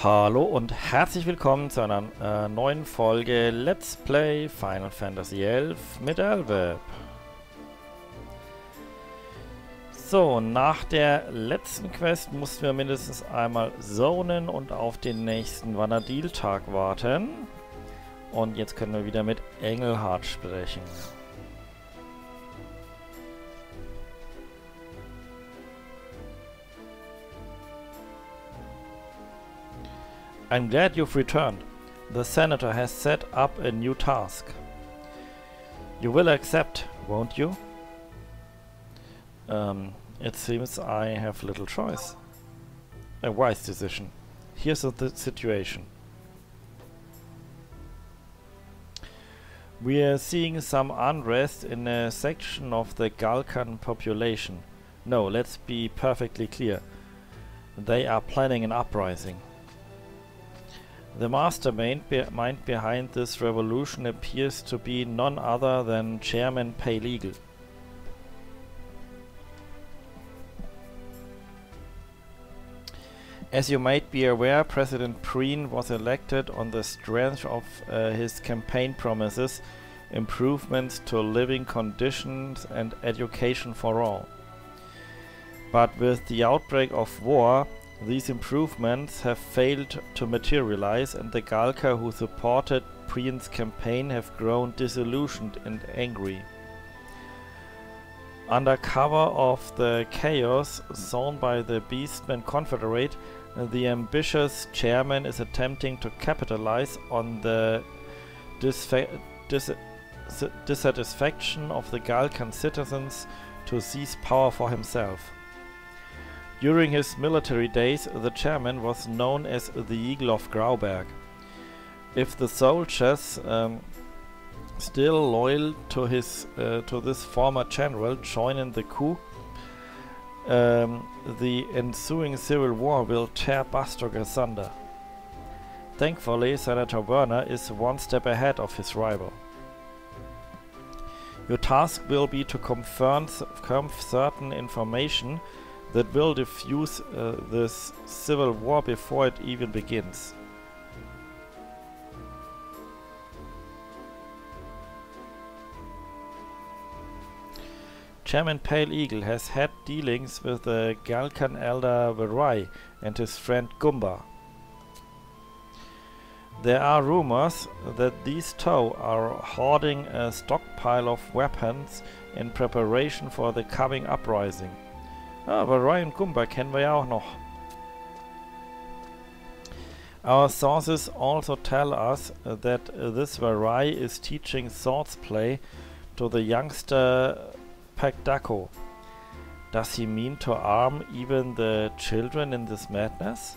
Hallo und herzlich willkommen zu einer äh, neuen Folge Let's Play Final Fantasy XI mit Elweb. So, nach der letzten Quest mussten wir mindestens einmal zonen und auf den nächsten Vanadil-Tag warten. Und jetzt können wir wieder mit Engelhard sprechen. I'm glad you've returned. The Senator has set up a new task. You will accept, won't you? Um, it seems I have little choice. A wise decision. Here's the situation. We are seeing some unrest in a section of the Galkan population. No, let's be perfectly clear. They are planning an uprising. The mastermind be behind this revolution appears to be none other than Chairman Pale Eagle. As you might be aware, President Preen was elected on the strength of uh, his campaign promises, improvements to living conditions and education for all. But with the outbreak of war, these improvements have failed to materialize and the Galka who supported Preen's campaign have grown disillusioned and angry. Under cover of the chaos sown by the Beastmen Confederate, the ambitious chairman is attempting to capitalize on the dis dissatisfaction of the Galkan citizens to seize power for himself. During his military days, the chairman was known as the Eagle of Grauberg. If the soldiers, um, still loyal to his uh, to this former general, join in the coup, um, the ensuing civil war will tear Bastok asunder. Thankfully, Senator Werner is one step ahead of his rival. Your task will be to confirm, confirm certain information that will diffuse uh, this civil war before it even begins. Chairman Pale Eagle has had dealings with the Galkan elder Varai and his friend Gumba. There are rumors that these two are hoarding a stockpile of weapons in preparation for the coming uprising. Ah, aber Ryan Gumba kennen wir ja auch noch. Our sources also tell us that this Varai is teaching swordplay to the youngster Pagdako. Does he mean to arm even the children in this madness?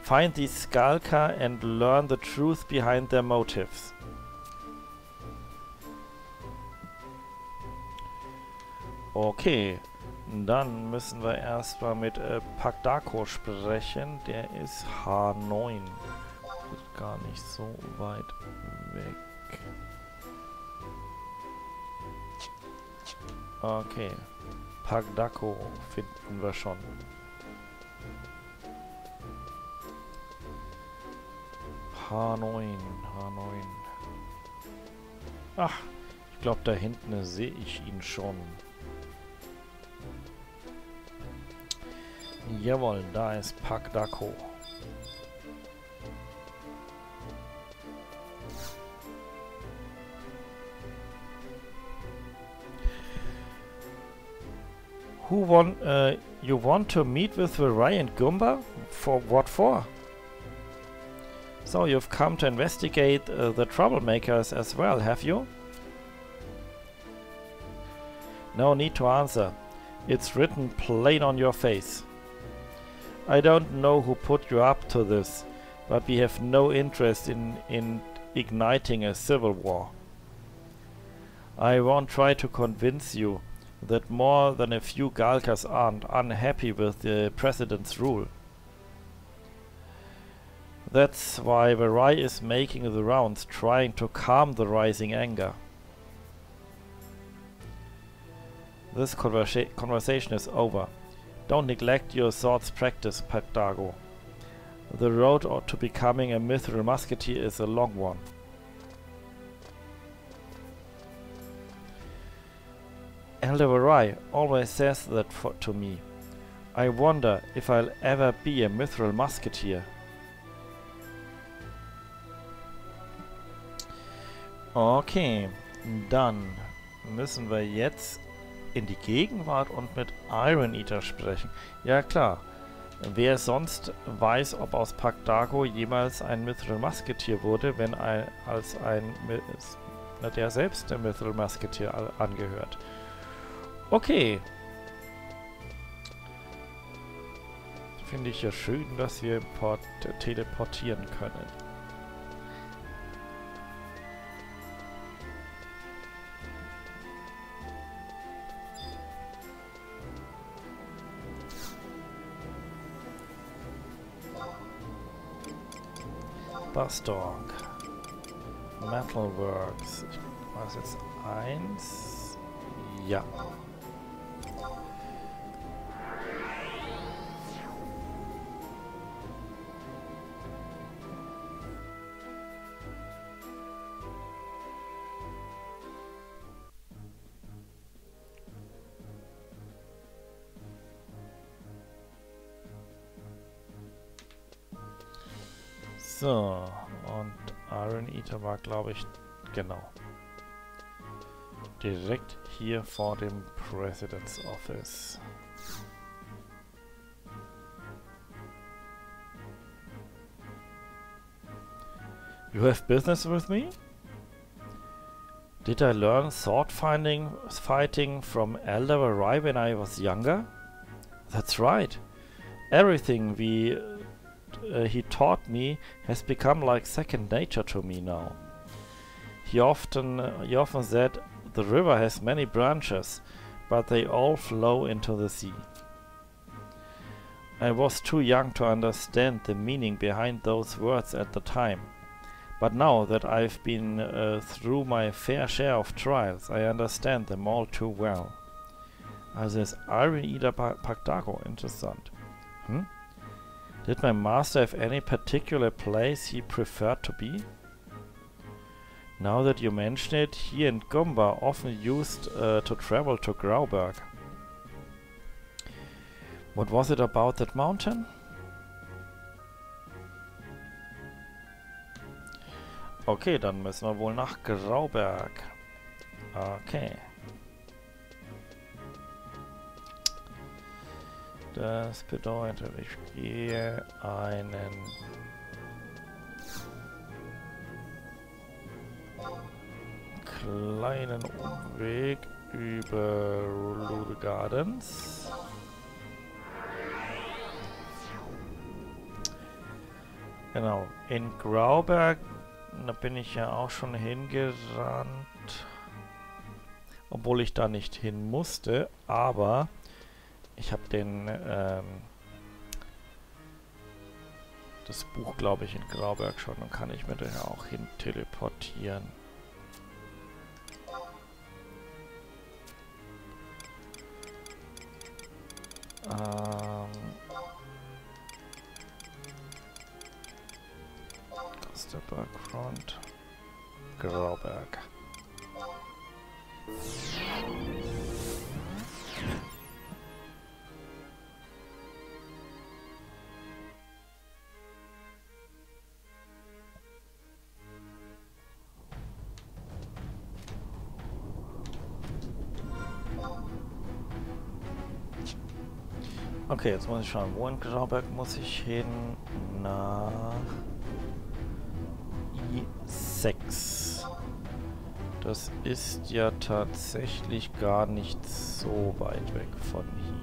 Find these Galka and learn the truth behind their motives. Okay, dann müssen wir erstmal mit äh, Pagdako sprechen. Der ist H9. Ist gar nicht so weit weg. Okay. Pagdako finden wir schon. H9, H9. Ach, ich glaube da hinten sehe ich ihn schon. Jawohl, da ist Pagdako. Who want, uh, you want to meet with the and Gumba? For what for? So you've come to investigate uh, the troublemakers as well, have you? No need to answer. It's written plain on your face. I don't know who put you up to this, but we have no interest in, in igniting a civil war. I won't try to convince you that more than a few Galkas aren't unhappy with the President's rule. That's why Varai is making the rounds, trying to calm the rising anger. This conversa conversation is over. Don't neglect your sword's practice, Pagdako. The road to becoming a mithril musketeer is a long one. Elder Varai always says that to me. I wonder if I'll ever be a mithril musketeer. Okay, dann müssen wir jetzt in die Gegenwart und mit Iron Eater sprechen. Ja klar, wer sonst weiß, ob aus Pactago jemals ein Mithril Musketeer wurde, wenn ein, als ein, der selbst der Mithril Musketeer angehört. Okay. Finde ich ja schön, dass wir teleportieren können. Bastorg. Metalworks. Ich mache jetzt eins. Ja. Glaube ich, genau. Direkt hier vor dem President's Office. You have business with me? Did I learn sword finding, fighting from Elder Varai when I was younger? That's right. Everything we uh, he taught me has become like second nature to me now. He often, uh, he often said, the river has many branches, but they all flow into the sea. I was too young to understand the meaning behind those words at the time. But now that I've been uh, through my fair share of trials, I understand them all too well. Also ist Iron Eater Pagdako interessant. Hm? Did my master have any particular place he preferred to be? Now that you mention it, he and Gumba often used uh, to travel to Grauberg. What was it about that mountain? Okay, dann müssen wir wohl nach Grauberg. Okay. Das bedeutet, ich gehe einen kleinen Umweg über Lude Gardens. Genau, in Grauberg, da bin ich ja auch schon hingerannt. Obwohl ich da nicht hin musste, aber ich habe den, ähm, das Buch, glaube ich, in Grauberg schon. Dann kann ich mir da auch hin teleportieren. Ähm, das ist der Bergfront. Grauberg. Okay, jetzt muss ich schauen. Wo in Grauberg muss ich hin? Nach I6. Das ist ja tatsächlich gar nicht so weit weg von hier.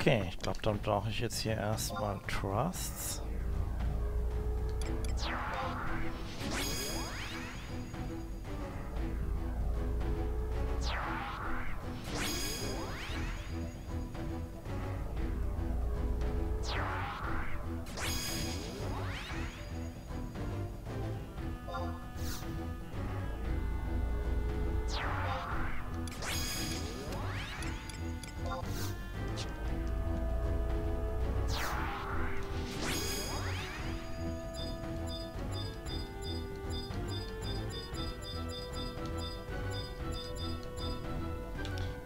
Okay, ich glaube, dann brauche ich jetzt hier erstmal Trusts.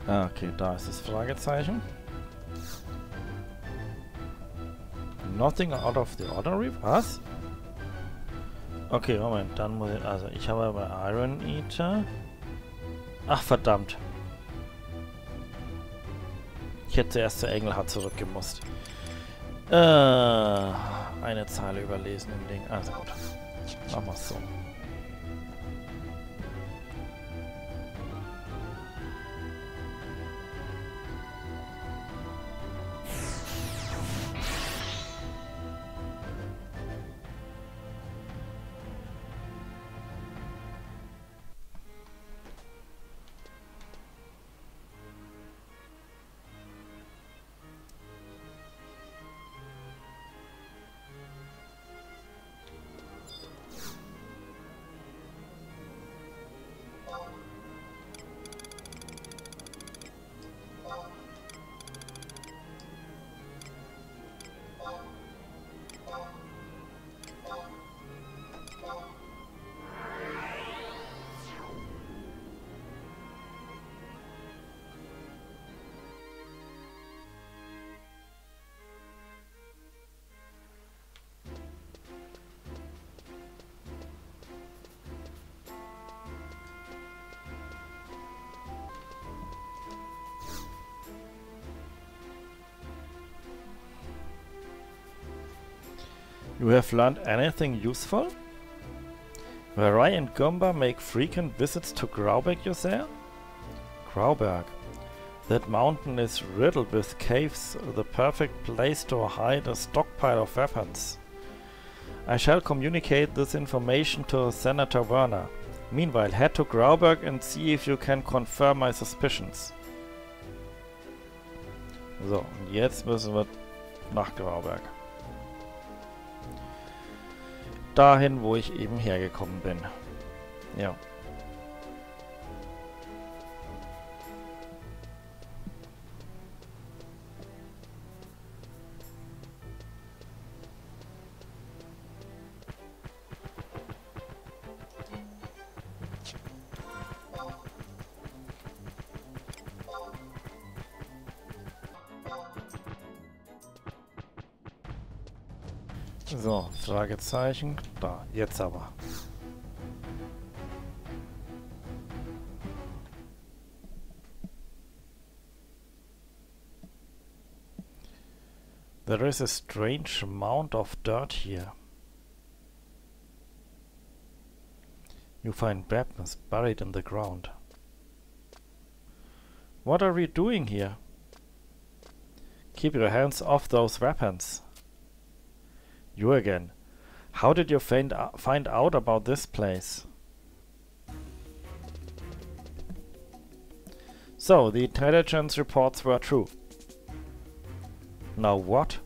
Ah, okay, da ist das Fragezeichen. Nothing out of the ordinary? Was? Okay, Moment, dann muss ich... Also, ich habe aber Iron Eater... Ach, verdammt. Ich hätte zuerst zur Engelhard zurückgemusst. Äh, eine Zeile überlesen im Ding. Also gut. Machen wir es so. You have learned anything useful? Varai and Gumba make frequent visits to Grauberg, you say? Grauberg. That mountain is riddled with caves, the perfect place to hide a stockpile of weapons. I shall communicate this information to Senator Werner. Meanwhile, head to Grauberg and see if you can confirm my suspicions. So, jetzt müssen wir nach Grauberg. Dahin, wo ich eben hergekommen bin. Ja. So, Fragezeichen. Da, jetzt aber. There is a strange amount of dirt here. You find weapons buried in the ground. What are we doing here? Keep your hands off those weapons. You again. How did you find, uh, find out about this place? So, the intelligence reports were true. Now what?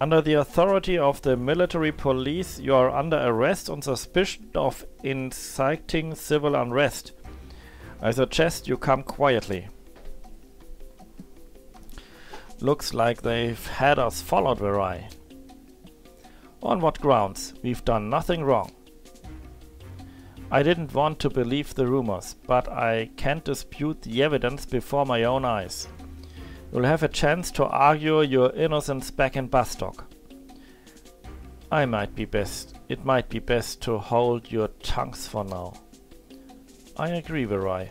Under the authority of the military police, you are under arrest on suspicion of inciting civil unrest. I suggest you come quietly. Looks like they've had us followed, Varai. On what grounds? We've done nothing wrong. I didn't want to believe the rumors, but I can't dispute the evidence before my own eyes. You'll have a chance to argue your innocence back in Bastok. I might be best. It might be best to hold your tongues for now. I agree, Varai.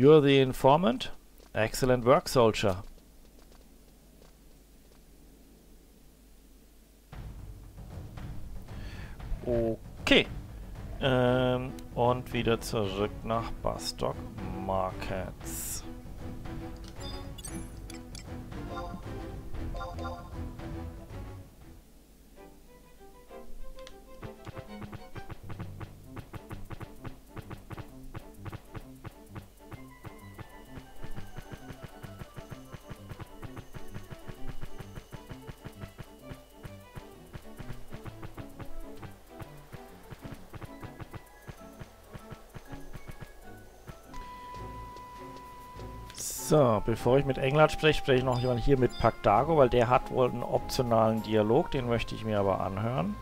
You're the informant? Excellent work, soldier. Okay. Ähm, Und wieder zurück nach Bastock Markets. So, bevor ich mit England spreche, spreche ich noch jemand hier mit Pactago, weil der hat wohl einen optionalen Dialog, den möchte ich mir aber anhören.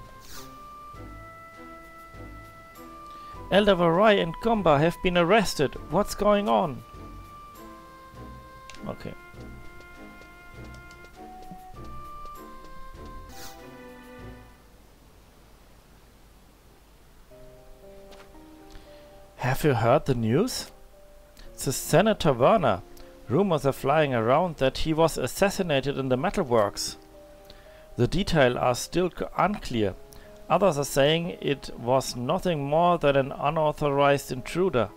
Elder Varai and Gomba have been arrested. What's going on? Okay. Have you heard the news? The Senator Werner Rumors are flying around that he was assassinated in the metalworks. The details are still unclear. Others are saying it was nothing more than an unauthorized intruder.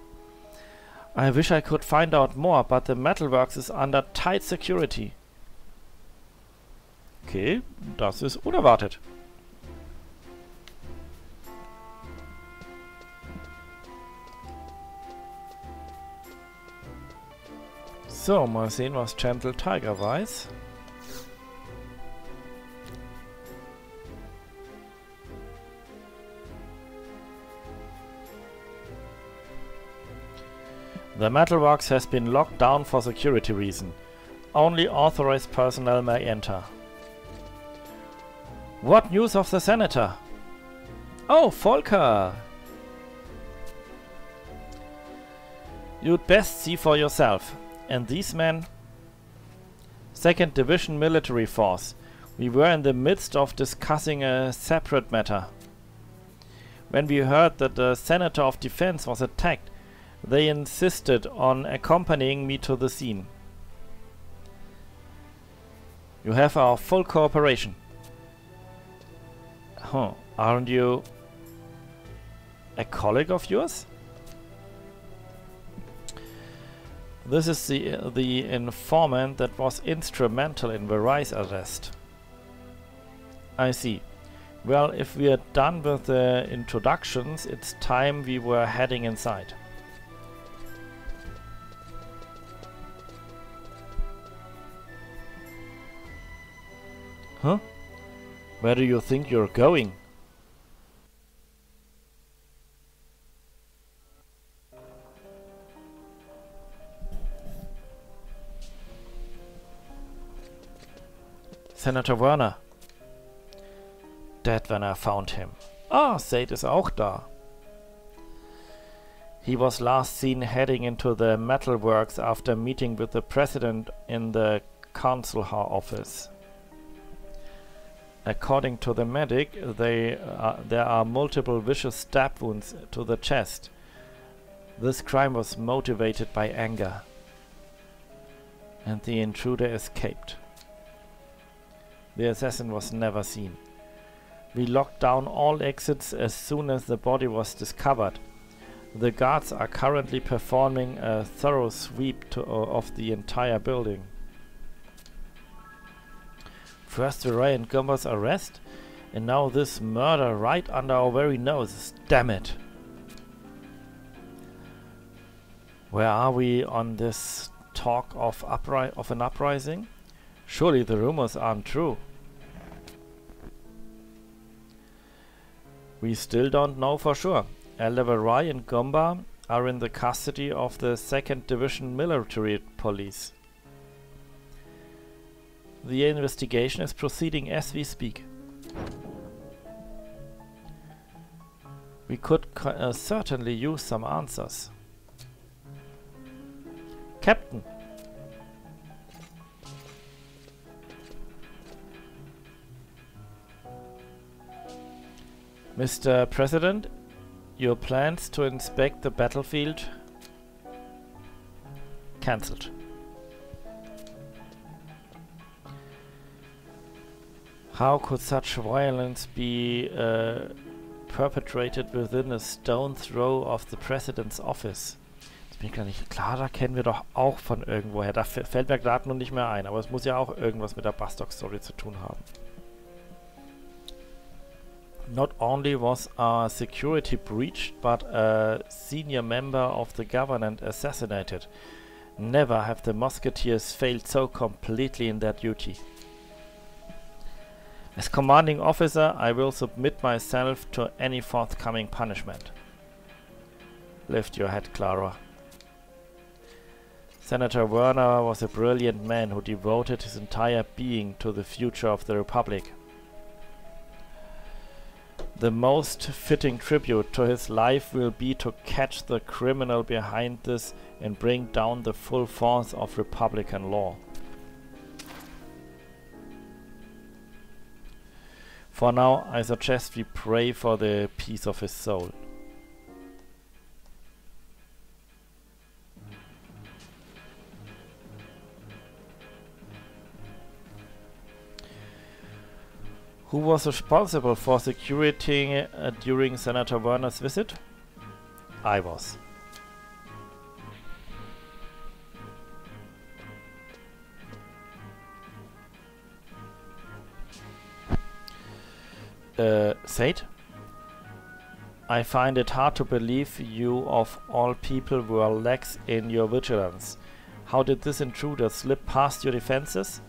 I wish I could find out more, but the metalworks is under tight security. Okay, das ist unerwartet. So, mal sehen, was Gentle Tiger weiß. The metalworks has been locked down for security reason. Only authorized personnel may enter. What news of the senator? Oh, Volker! You'd best see for yourself and these men 2nd Division Military Force. We were in the midst of discussing a separate matter. When we heard that the Senator of Defense was attacked, they insisted on accompanying me to the scene. You have our full cooperation. Huh, aren't you a colleague of yours? This is the, the informant that was instrumental in Varai's arrest. I see. Well, if we are done with the introductions, it's time we were heading inside. Huh? Where do you think you're going? Senator Werner. Dead when I found him. Ah, Zeid is auch da. He was last seen heading into the metalworks after meeting with the president in the council office. According to the medic, they, uh, there are multiple vicious stab wounds to the chest. This crime was motivated by anger. And the intruder escaped. The assassin was never seen. We locked down all exits as soon as the body was discovered. The guards are currently performing a thorough sweep to, uh, of the entire building. First the Ryan Gomba's arrest, and now this murder right under our very noses. Damn it! Where are we on this talk of, upri of an uprising? Surely the rumors aren't true. We still don't know for sure. Elder Varai and Gomba are in the custody of the 2nd Division Military Police. The investigation is proceeding as we speak. We could uh, certainly use some answers. Captain, Mr. President, your plans to inspect the battlefield cancelled. How could such violence be uh, perpetrated within a stone throw of the President's office. Das bin ich gar nicht. Klar, da kennen wir doch auch von irgendwoher. Da fällt mir gerade noch nicht mehr ein, aber es muss ja auch irgendwas mit der Bastok-Story zu tun haben. Not only was our security breached, but a senior member of the government assassinated. Never have the musketeers failed so completely in their duty. As commanding officer, I will submit myself to any forthcoming punishment. Lift your head, Klara. Senator Werner was a brilliant man who devoted his entire being to the future of the Republic. The most fitting tribute to his life will be to catch the criminal behind this and bring down the full force of Republican law. For now, I suggest we pray for the peace of his soul. Who was responsible for security uh, during Senator Werner's visit? I was. Uh, Zeid? I find it hard to believe you of all people were lax in your vigilance. How did this intruder slip past your defenses?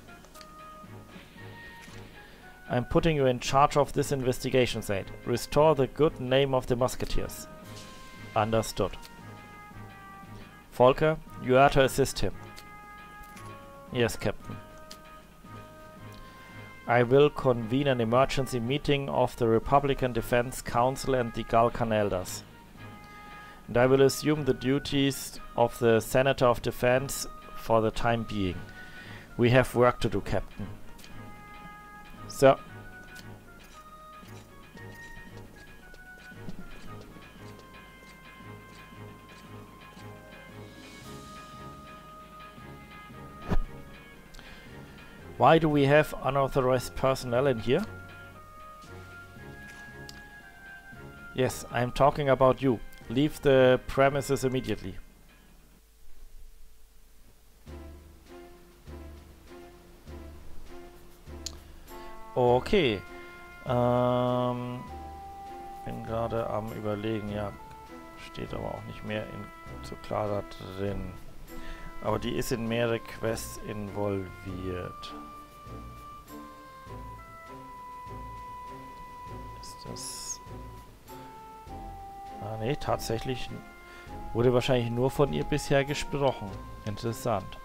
I'm putting you in charge of this investigation, Zeid. Restore the good name of the Musketeers. Understood. Volker, you are to assist him. Yes, Captain. I will convene an emergency meeting of the Republican Defense Council and the Galkan Elders. And I will assume the duties of the Senator of Defense for the time being. We have work to do, Captain. So. Why do we have unauthorized personnel in here? Yes, I'm talking about you. Leave the premises immediately. Okay. Ähm, bin gerade am überlegen, ja. Steht aber auch nicht mehr in zu klar da drin. Aber die ist in mehrere Quests involviert. Ist das... Ah ne, tatsächlich wurde wahrscheinlich nur von ihr bisher gesprochen. Interessant.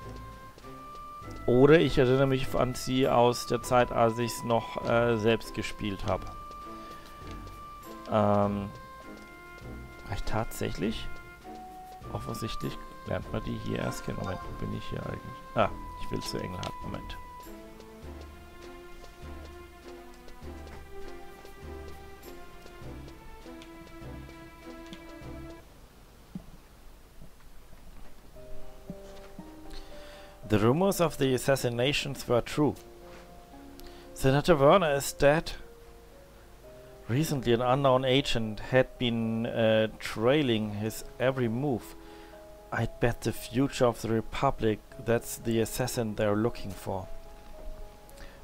Oder ich erinnere mich an sie aus der Zeit, als ich es noch äh, selbst gespielt habe. Ähm, ich tatsächlich? Offensichtlich lernt man die hier erst kennen. Moment, wo bin ich hier eigentlich? Ah, ich will zu Engelhardt. Moment. The rumors of the assassinations were true. Senator Werner is dead. Recently, an unknown agent had been uh, trailing his every move. I'd bet the future of the Republic that's the assassin they're looking for.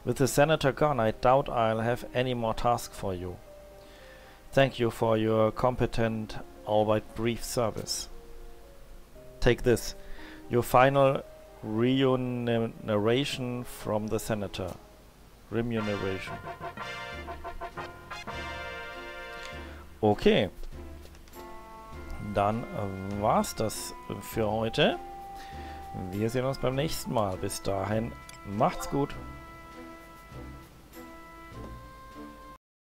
With the Senator gone, I doubt I'll have any more tasks for you. Thank you for your competent, albeit brief service. Take this. Your final remuneration from the Senator. Remuneration. Okay. Dann war's das für heute. Wir sehen uns beim nächsten Mal. Bis dahin, macht's gut.